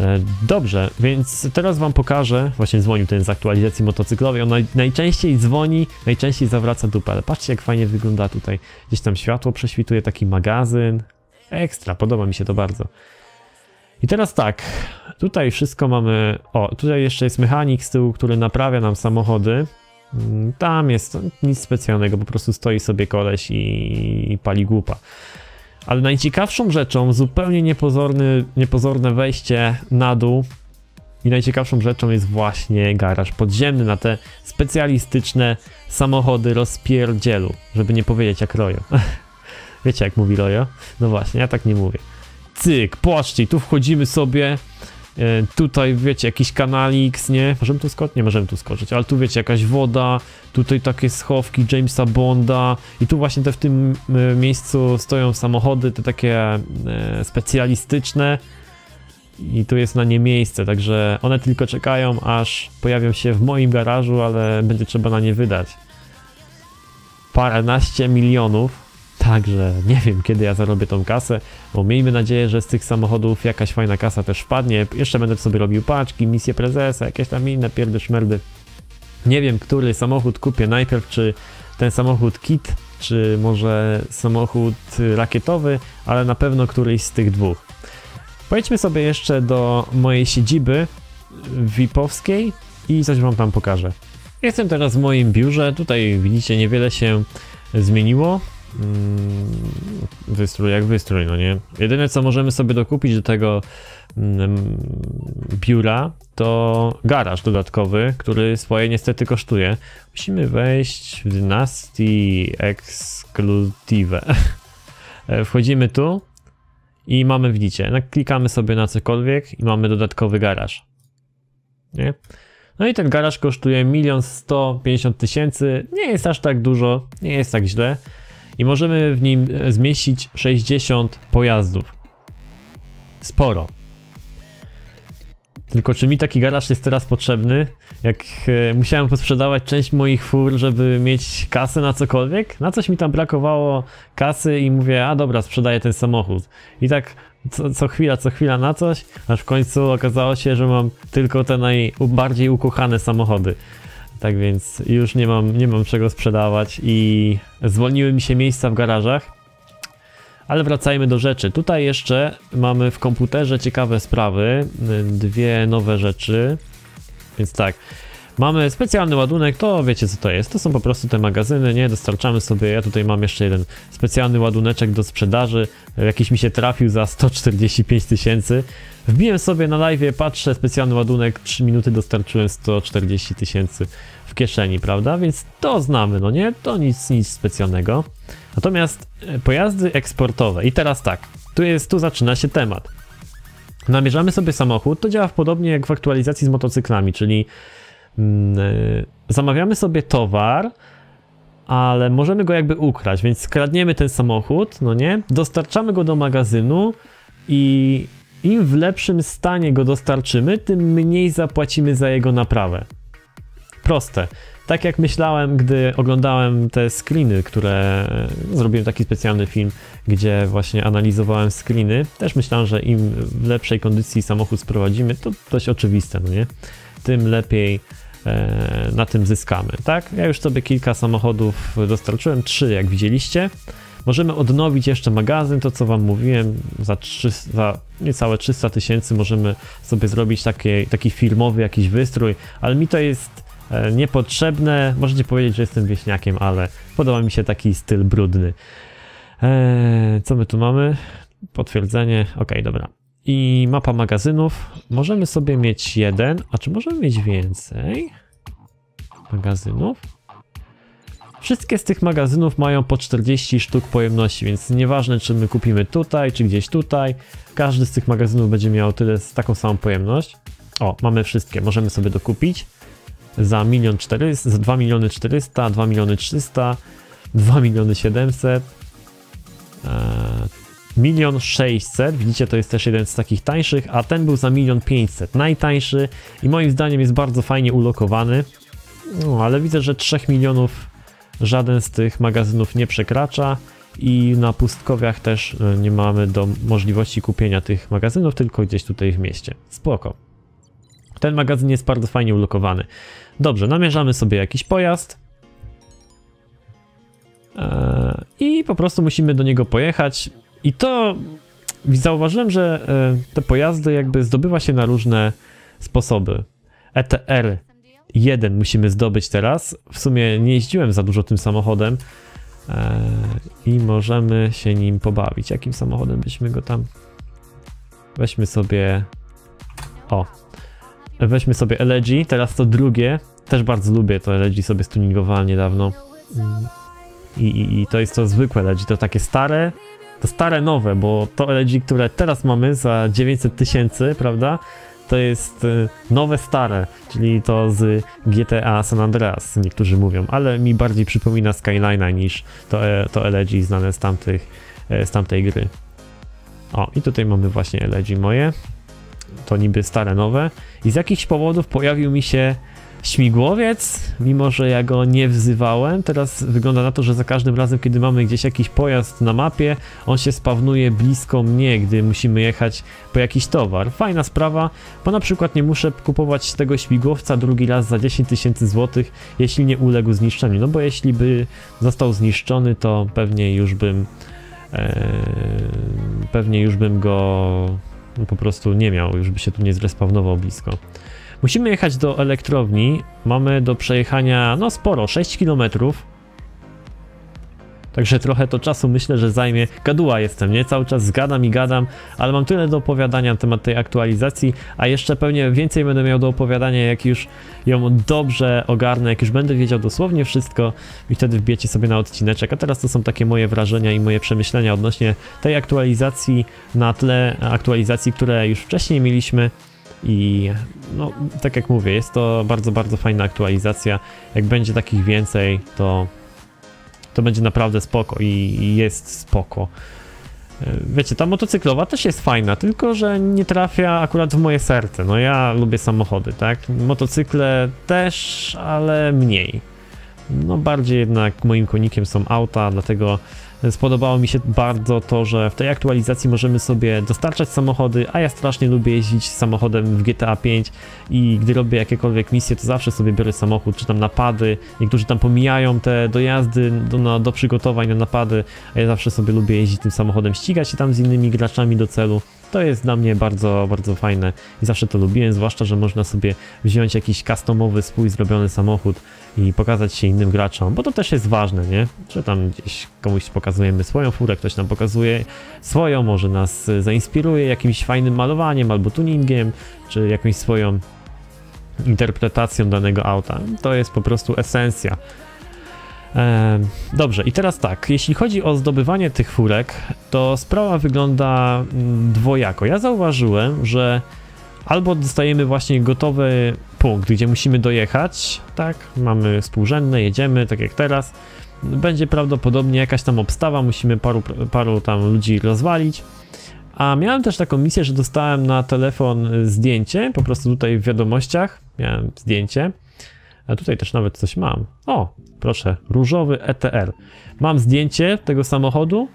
E, dobrze, więc teraz wam pokażę, właśnie dzwonił ten z aktualizacji motocyklowej, on naj, najczęściej dzwoni, najczęściej zawraca dupę, ale patrzcie jak fajnie wygląda tutaj, gdzieś tam światło prześwituje, taki magazyn, ekstra, podoba mi się to bardzo. I teraz tak, tutaj wszystko mamy, o, tutaj jeszcze jest mechanik z tyłu, który naprawia nam samochody, mm, tam jest nic specjalnego, po prostu stoi sobie koleś i, i pali głupa. Ale najciekawszą rzeczą, zupełnie niepozorny, niepozorne wejście na dół i najciekawszą rzeczą jest właśnie garaż podziemny na te specjalistyczne samochody rozpierdzielu, żeby nie powiedzieć jak Rojo. Wiecie jak mówi Rojo? No właśnie, ja tak nie mówię. Cyk, patrzcie, tu wchodzimy sobie tutaj wiecie, jakiś kanalik, nie? Możemy tu skoczyć? Nie możemy tu skoczyć, ale tu wiecie, jakaś woda, tutaj takie schowki Jamesa Bonda i tu właśnie te w tym e, miejscu stoją samochody, te takie e, specjalistyczne i tu jest na nie miejsce, także one tylko czekają, aż pojawią się w moim garażu, ale będzie trzeba na nie wydać paręnaście milionów, Także nie wiem, kiedy ja zarobię tą kasę, bo miejmy nadzieję, że z tych samochodów jakaś fajna kasa też wpadnie. Jeszcze będę sobie robił paczki, misje prezesa, jakieś tam inne pierdy szmerdy. Nie wiem, który samochód kupię najpierw, czy ten samochód kit, czy może samochód rakietowy, ale na pewno któryś z tych dwóch. Pojedźmy sobie jeszcze do mojej siedziby VIP-owskiej i coś wam tam pokażę. Jestem teraz w moim biurze, tutaj widzicie niewiele się zmieniło. Mm, wystrój jak wystrój, no nie? Jedyne co możemy sobie dokupić do tego mm, biura to garaż dodatkowy, który swoje niestety kosztuje. Musimy wejść w Dynasty Exclusive. Wchodzimy tu i mamy, widzicie, klikamy sobie na cokolwiek i mamy dodatkowy garaż. Nie? No i ten garaż kosztuje 1 150 tysięcy, nie jest aż tak dużo, nie jest tak źle i możemy w nim e, zmieścić 60 pojazdów. Sporo. Tylko czy mi taki garaż jest teraz potrzebny? Jak e, musiałem posprzedawać część moich fur, żeby mieć kasę na cokolwiek? Na coś mi tam brakowało kasy i mówię, a dobra, sprzedaję ten samochód. I tak co, co chwila, co chwila na coś, aż w końcu okazało się, że mam tylko te najbardziej ukochane samochody. Tak więc już nie mam, nie mam czego sprzedawać i zwolniły mi się miejsca w garażach. Ale wracajmy do rzeczy. Tutaj jeszcze mamy w komputerze ciekawe sprawy, dwie nowe rzeczy. Więc tak, Mamy specjalny ładunek, to wiecie co to jest. To są po prostu te magazyny, nie? Dostarczamy sobie. Ja tutaj mam jeszcze jeden specjalny ładuneczek do sprzedaży. Jakiś mi się trafił za 145 tysięcy. Wbiłem sobie na live, patrzę, specjalny ładunek, 3 minuty dostarczyłem 140 tysięcy w kieszeni, prawda? Więc to znamy, no nie? To nic, nic specjalnego. Natomiast e, pojazdy eksportowe. I teraz tak, tu jest, tu zaczyna się temat. Namierzamy sobie samochód, to działa podobnie jak w aktualizacji z motocyklami, czyli zamawiamy sobie towar, ale możemy go jakby ukraść, więc skradniemy ten samochód, no nie? Dostarczamy go do magazynu i im w lepszym stanie go dostarczymy, tym mniej zapłacimy za jego naprawę. Proste. Tak jak myślałem, gdy oglądałem te screeny, które zrobiłem taki specjalny film, gdzie właśnie analizowałem screeny, też myślałem, że im w lepszej kondycji samochód sprowadzimy, to dość oczywiste, no nie? Tym lepiej E, na tym zyskamy, tak? Ja już sobie kilka samochodów dostarczyłem, trzy jak widzieliście. Możemy odnowić jeszcze magazyn, to co wam mówiłem, za, 3, za niecałe 300 tysięcy możemy sobie zrobić taki, taki filmowy jakiś wystrój, ale mi to jest e, niepotrzebne. Możecie powiedzieć, że jestem wieśniakiem, ale podoba mi się taki styl brudny. Eee, co my tu mamy? Potwierdzenie. Ok, dobra i mapa magazynów. Możemy sobie mieć jeden, a czy możemy mieć więcej magazynów? Wszystkie z tych magazynów mają po 40 sztuk pojemności, więc nieważne czy my kupimy tutaj, czy gdzieś tutaj, każdy z tych magazynów będzie miał tyle, taką samą pojemność. O, mamy wszystkie, możemy sobie dokupić za 1 400, za 2 miliony 400, 2 miliony 300, 2 miliony 700, eee, milion 600, widzicie to jest też jeden z takich tańszych, a ten był za milion 500, najtańszy i moim zdaniem jest bardzo fajnie ulokowany, no ale widzę, że 3 milionów żaden z tych magazynów nie przekracza i na pustkowiach też e, nie mamy do możliwości kupienia tych magazynów, tylko gdzieś tutaj w mieście. Spoko. Ten magazyn jest bardzo fajnie ulokowany. Dobrze, namierzamy sobie jakiś pojazd. E, I po prostu musimy do niego pojechać. I to zauważyłem, że e, te pojazdy jakby zdobywa się na różne sposoby. ETR 1 musimy zdobyć teraz. W sumie nie jeździłem za dużo tym samochodem e, i możemy się nim pobawić. Jakim samochodem byśmy go tam... Weźmy sobie... O! Weźmy sobie LG, teraz to drugie. Też bardzo lubię to LG, sobie stuningowałem niedawno. I, i, I to jest to zwykłe LG, to takie stare, to stare nowe, bo to LG, które teraz mamy za 900 tysięcy, prawda, to jest y, nowe stare, czyli to z GTA San Andreas, niektórzy mówią, ale mi bardziej przypomina Skyline'a niż to, e, to LG znane z, tamtych, e, z tamtej gry. O, i tutaj mamy właśnie LG moje, to niby stare, nowe. I z jakichś powodów pojawił mi się śmigłowiec, mimo że ja go nie wzywałem. Teraz wygląda na to, że za każdym razem, kiedy mamy gdzieś jakiś pojazd na mapie, on się spawnuje blisko mnie, gdy musimy jechać po jakiś towar. Fajna sprawa, bo na przykład nie muszę kupować tego śmigłowca drugi raz za 10 tysięcy złotych, jeśli nie uległ zniszczeniu. No bo jeśli by został zniszczony, to pewnie już bym e, pewnie już bym go po prostu nie miał, już by się tu nie zrespawnował blisko. Musimy jechać do elektrowni. Mamy do przejechania, no sporo, 6 km. Także trochę to czasu myślę, że zajmie. Gaduła jestem, nie? Cały czas zgadam i gadam, ale mam tyle do opowiadania na temat tej aktualizacji, a jeszcze pewnie więcej będę miał do opowiadania, jak już ją dobrze ogarnę, jak już będę wiedział dosłownie wszystko i wtedy wbijecie sobie na odcineczek. A teraz to są takie moje wrażenia i moje przemyślenia odnośnie tej aktualizacji na tle aktualizacji, które już wcześniej mieliśmy. I no, tak jak mówię, jest to bardzo, bardzo fajna aktualizacja. Jak będzie takich więcej, to, to będzie naprawdę spoko i, i jest spoko. E, wiecie, ta motocyklowa też jest fajna, tylko że nie trafia akurat w moje serce. No ja lubię samochody, tak? Motocykle też, ale mniej. No bardziej jednak moim konikiem są auta, dlatego Spodobało mi się bardzo to, że w tej aktualizacji możemy sobie dostarczać samochody, a ja strasznie lubię jeździć samochodem w GTA 5 i gdy robię jakiekolwiek misje, to zawsze sobie biorę samochód, czy tam napady. Niektórzy tam pomijają te dojazdy do, no, do przygotowań na napady, a ja zawsze sobie lubię jeździć tym samochodem, ścigać się tam z innymi graczami do celu. To jest dla mnie bardzo, bardzo fajne i zawsze to lubiłem, zwłaszcza, że można sobie wziąć jakiś customowy swój zrobiony samochód i pokazać się innym graczom, bo to też jest ważne, nie? Że tam gdzieś komuś pokazujemy swoją furę, ktoś nam pokazuje swoją, może nas zainspiruje jakimś fajnym malowaniem albo tuningiem, czy jakąś swoją interpretacją danego auta. To jest po prostu esencja Dobrze, i teraz tak, jeśli chodzi o zdobywanie tych furek, to sprawa wygląda mm, dwojako. Ja zauważyłem, że albo dostajemy właśnie gotowy punkt, gdzie musimy dojechać, tak, mamy współrzędne, jedziemy, tak jak teraz, będzie prawdopodobnie jakaś tam obstawa, musimy paru, paru tam ludzi rozwalić, a miałem też taką misję, że dostałem na telefon zdjęcie, po prostu tutaj w wiadomościach miałem zdjęcie, a tutaj też nawet coś mam. O, proszę, różowy ETR. Mam zdjęcie tego samochodu,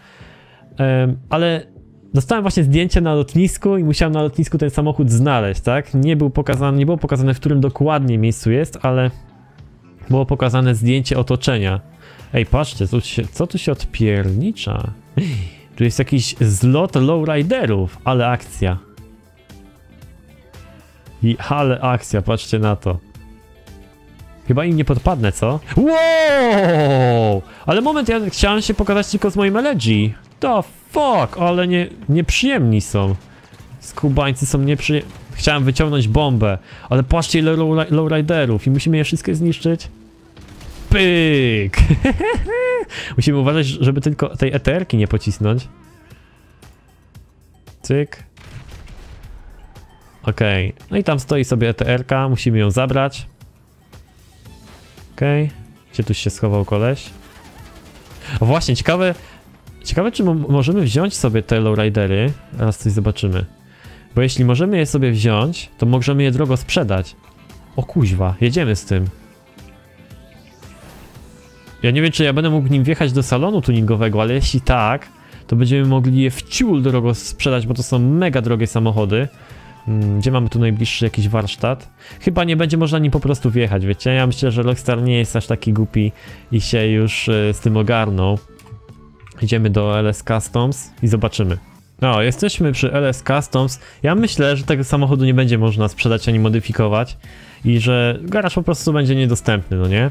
ale dostałem właśnie zdjęcie na lotnisku i musiałem na lotnisku ten samochód znaleźć, tak? Nie był pokazany, nie było pokazane, w którym dokładnie miejscu jest, ale było pokazane zdjęcie otoczenia. Ej, patrzcie, co tu się, co tu się odpiernicza? Tu jest jakiś zlot lowriderów, ale akcja. I ale akcja, patrzcie na to. Chyba im nie podpadnę, co? Wow! Ale moment, ja chciałem się pokazać tylko z moim LG. The fuck, ale nie, nieprzyjemni są. Skubańcy są nieprzyjemni. Chciałem wyciągnąć bombę, ale patrzcie ile low, lowriderów i musimy je wszystkie zniszczyć. Pyk! musimy uważać, żeby tylko tej eterki nie pocisnąć. Cyk. Okej, okay. no i tam stoi sobie ETR-ka, musimy ją zabrać. Okej. Okay. Gdzie tu się schował koleś? O właśnie, ciekawe... Ciekawe, czy możemy wziąć sobie te lowridery. Teraz coś zobaczymy. Bo jeśli możemy je sobie wziąć, to możemy je drogo sprzedać. O kuźwa, jedziemy z tym. Ja nie wiem, czy ja będę mógł nim wjechać do salonu tuningowego, ale jeśli tak, to będziemy mogli je w ciul drogo sprzedać, bo to są mega drogie samochody. Mm, gdzie mamy tu najbliższy jakiś warsztat? Chyba nie będzie można nim po prostu wjechać, wiecie? Ja myślę, że Rockstar nie jest aż taki głupi i się już e, z tym ogarnął. Idziemy do LS Customs i zobaczymy. No, jesteśmy przy LS Customs. Ja myślę, że tego samochodu nie będzie można sprzedać ani modyfikować i że garaż po prostu będzie niedostępny, no nie?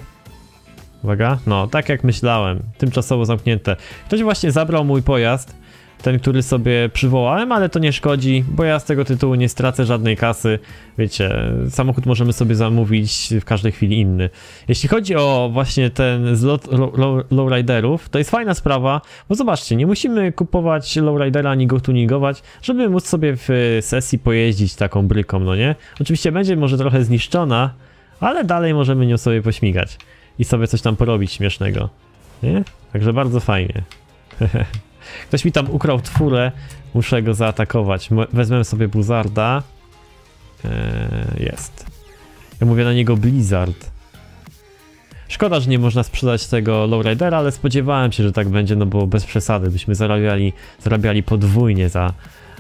Uwaga, no, tak jak myślałem, tymczasowo zamknięte. Ktoś właśnie zabrał mój pojazd ten, który sobie przywołałem, ale to nie szkodzi, bo ja z tego tytułu nie stracę żadnej kasy. Wiecie, samochód możemy sobie zamówić w każdej chwili inny. Jeśli chodzi o właśnie ten zlot low- low- lowriderów, to jest fajna sprawa, bo zobaczcie, nie musimy kupować lowridera ani go tuningować, żeby móc sobie w sesji pojeździć taką bryką, no nie? Oczywiście będzie może trochę zniszczona, ale dalej możemy nią sobie pośmigać i sobie coś tam porobić śmiesznego, nie? Także bardzo fajnie. Ktoś mi tam ukrał twórę, muszę go zaatakować. Wezmę sobie Buzarda. Eee, jest. Ja mówię na niego Blizzard. Szkoda, że nie można sprzedać tego Lowridera, ale spodziewałem się, że tak będzie, no bo bez przesady byśmy zarabiali, zarabiali podwójnie za,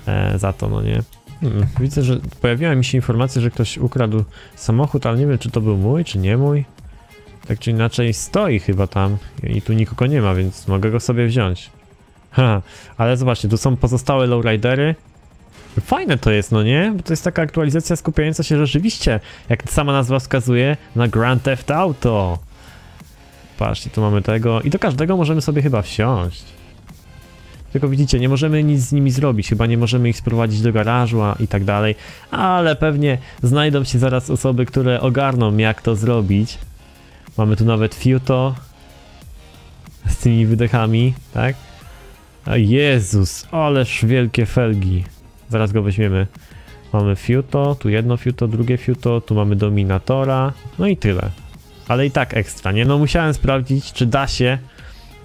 e, za to, no nie? Hmm, widzę, że pojawiła mi się informacja, że ktoś ukradł samochód, ale nie wiem, czy to był mój, czy nie mój. Tak czy inaczej stoi chyba tam i tu nikogo nie ma, więc mogę go sobie wziąć. Ale zobaczcie, tu są pozostałe lowridery. Fajne to jest, no nie? Bo to jest taka aktualizacja skupiająca się rzeczywiście, jak sama nazwa wskazuje, na Grand Theft Auto. Patrzcie, tu mamy tego i do każdego możemy sobie chyba wsiąść. Tylko widzicie, nie możemy nic z nimi zrobić, chyba nie możemy ich sprowadzić do garażu a- i tak dalej, ale pewnie znajdą się zaraz osoby, które ogarną jak to zrobić. Mamy tu nawet Fiuto z tymi wydechami, tak? Jezus, ależ wielkie felgi. Zaraz go weźmiemy. Mamy Fiuto, tu jedno Fiuto, drugie Fiuto, tu mamy Dominatora, no i tyle. Ale i tak ekstra, nie? No musiałem sprawdzić, czy da się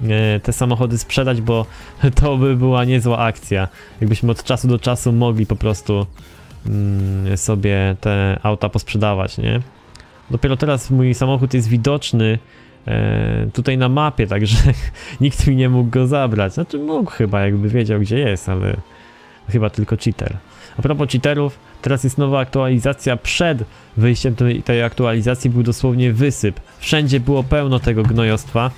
e, te samochody sprzedać, bo to by była niezła akcja. Jakbyśmy od czasu do czasu mogli po prostu mm, sobie te auta posprzedawać, nie? Dopiero teraz mój samochód jest widoczny tutaj na mapie, także nikt mi nie mógł go zabrać. Znaczy mógł chyba, jakby wiedział gdzie jest, ale chyba tylko cheater. A propos cheaterów, teraz jest nowa aktualizacja. Przed wyjściem tej, tej aktualizacji był dosłownie wysyp. Wszędzie było pełno tego gnojostwa.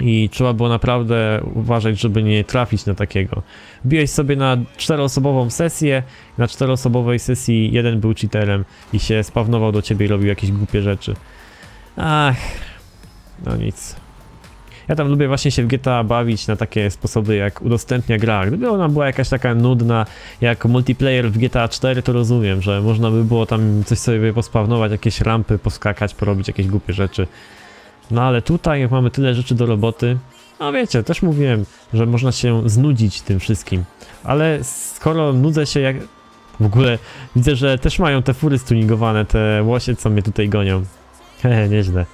I trzeba było naprawdę uważać, żeby nie trafić na takiego. Biłeś sobie na czteroosobową sesję, na czteroosobowej sesji jeden był cheaterem i się spawnował do ciebie i robił jakieś głupie rzeczy. Ach, no nic. Ja tam lubię właśnie się w GTA bawić na takie sposoby jak udostępnia gra. Gdyby ona była jakaś taka nudna jak multiplayer w GTA 4 to rozumiem, że można by było tam coś sobie pospawnować, jakieś rampy, poskakać, porobić jakieś głupie rzeczy. No ale tutaj mamy tyle rzeczy do roboty, no wiecie, też mówiłem, że można się znudzić tym wszystkim. Ale skoro nudzę się jak... W ogóle widzę, że też mają te fury stuningowane, te łosie, co mnie tutaj gonią. Hehe, nieźle.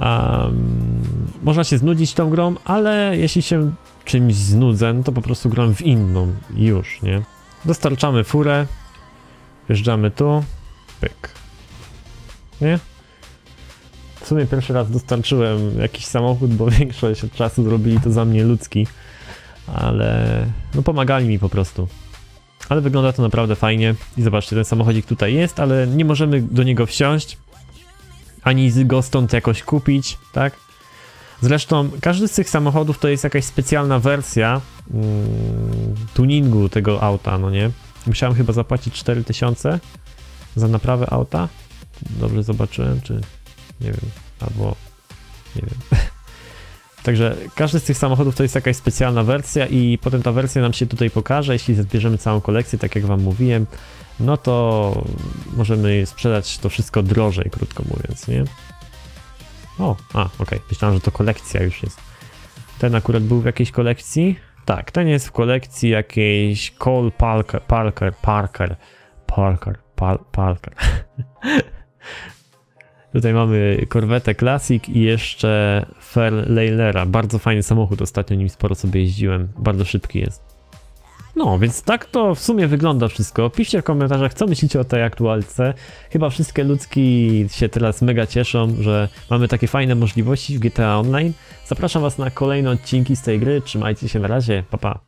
Um, można się znudzić tą grą, ale jeśli się czymś znudzę, to po prostu gram w inną już, nie? Dostarczamy furę, wjeżdżamy tu, pyk. Nie? W sumie pierwszy raz dostarczyłem jakiś samochód, bo większość czasu zrobili to za mnie ludzki, ale no pomagali mi po prostu. Ale wygląda to naprawdę fajnie i zobaczcie, ten samochodzik tutaj jest, ale nie możemy do niego wsiąść, ani go stąd jakoś kupić, tak? Zresztą każdy z tych samochodów to jest jakaś specjalna wersja mm, tuningu tego auta, no nie? Musiałem chyba zapłacić 4000 za naprawę auta. Dobrze zobaczyłem, czy nie wiem, albo nie wiem. Także każdy z tych samochodów to jest jakaś specjalna wersja i potem ta wersja nam się tutaj pokaże, jeśli zbierzemy całą kolekcję, tak jak wam mówiłem, no to możemy sprzedać to wszystko drożej, krótko mówiąc, nie? O, a, okej, myślałem, że to kolekcja już jest. Ten akurat był w jakiejś kolekcji? Tak, ten jest w kolekcji jakiejś Cole Parker, Parker, Parker, Parker, Pal, Parker. Tutaj mamy Corvette Classic i jeszcze Fairlailera. Bardzo fajny samochód, ostatnio nim sporo sobie jeździłem. Bardzo szybki jest. No, więc tak to w sumie wygląda wszystko. Piszcie w komentarzach, co myślicie o tej aktualce. Chyba wszystkie ludzki się teraz mega cieszą, że mamy takie fajne możliwości w GTA Online. Zapraszam Was na kolejne odcinki z tej gry. Trzymajcie się na razie. Pa pa.